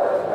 you